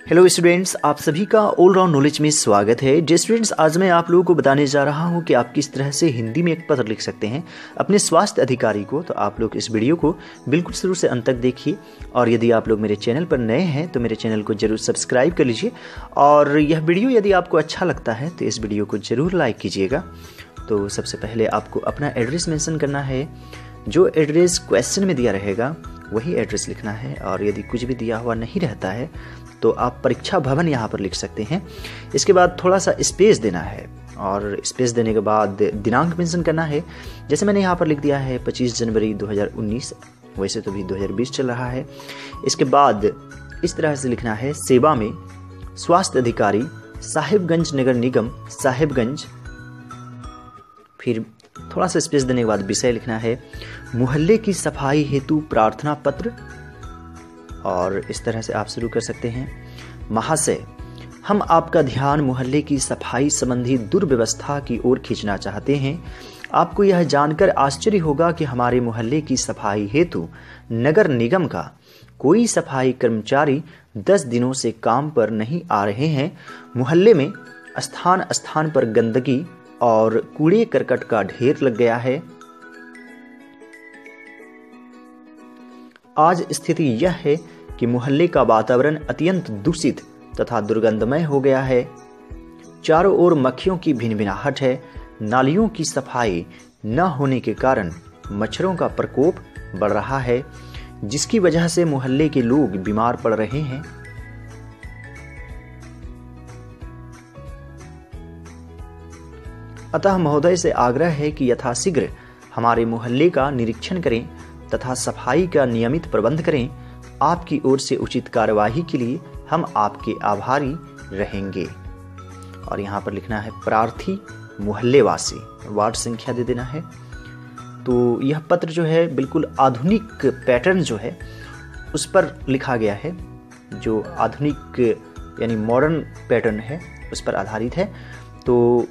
Hello students आप सभी का ऑल राउंड नॉलेज में स्वागत है। जे स्टूडेंट्स आज मैं आप लोगों को बताने जा रहा हूँ कि आप किस तरह से हिंदी में एक पत्र लिख सकते हैं। अपने स्वास्थ्य अधिकारी को तो आप लोग इस वीडियो को बिल्कुल शुरू से अंत तक देखिए। और यदि आप लोग मेरे चैनल पर नए हैं तो मेरे चैनल को ज़रूर सब्सक्राइब कर लीजिए। और यह वीडियो यदि आपको अच्छा लगता है तो इस वीडियो को ज़रूर लाइक कीजिएगा। तो सबसे पहले आपको अपना एड्रेस मैंसन करना है, जो एड्रेस क्वेश्चन में दिया रहेगा। वही एड्रेस लिखना है और यदि कुछ भी दिया हुआ नहीं रहता है तो आप परीक्षा भवन यहाँ पर लिख सकते हैं। इसके बाद थोड़ा सा स्पेस देना है और स्पेस देने के बाद दिनांक मेंशन करना है। जैसे मैंने यहाँ पर लिख दिया है 25 जनवरी 2019 वैसे तो भी 2020 चल रहा है। इसके बाद इस तरह से लिखना है, सेवा में स्वास्थ्य अधिकारी साहिबगंज नगर निगम, साहिबगंज, फिर थोड़ा सा स्पेस देने के बाद विषय लिखना है। मोहल्ले की सफ़ाई हेतु प्रार्थना पत्र। और इस तरह से आप शुरू कर सकते हैं। महाशय, हम आपका ध्यान मोहल्ले की सफ़ाई संबंधी दुर्व्यवस्था की ओर खींचना चाहते हैं। आपको यह जानकर आश्चर्य होगा कि हमारे मोहल्ले की सफ़ाई हेतु नगर निगम का कोई सफ़ाई कर्मचारी दस दिनों से काम पर नहीं आ रहे हैं। मोहल्ले में स्थान स्थान पर गंदगी और कूड़े करकट का ढेर लग गया है। आज स्थिति यह है कि मोहल्ले का वातावरण अत्यंत दूषित तथा दुर्गंधमय हो गया है। चारों ओर मक्खियों की भिन भिनाहट है, नालियों की सफ़ाई न होने के कारण मच्छरों का प्रकोप बढ़ रहा है, जिसकी वजह से मोहल्ले के लोग बीमार पड़ रहे हैं। अतः महोदय से आग्रह है कि यथाशीघ्र हमारे मोहल्ले का निरीक्षण करें तथा सफ़ाई का नियमित प्रबंध करें। आपकी ओर से उचित कार्यवाही के लिए हम आपके आभारी रहेंगे। और यहाँ पर लिखना है, प्रार्थी मोहल्लेवासी। वार्ड संख्या दे देना है। तो यह पत्र जो है, बिल्कुल आधुनिक पैटर्न जो है, उस पर लिखा गया है, जो आधुनिक, यानी मॉडर्न पैटर्न है, उस पर आधारित है। तो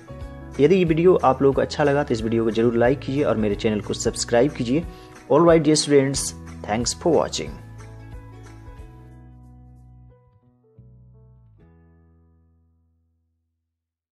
यदि ये वीडियो आप लोगों को अच्छा लगा तो इस वीडियो को ज़रूर लाइक कीजिए और मेरे चैनल को सब्सक्राइब कीजिए। All right dear students thanks for watching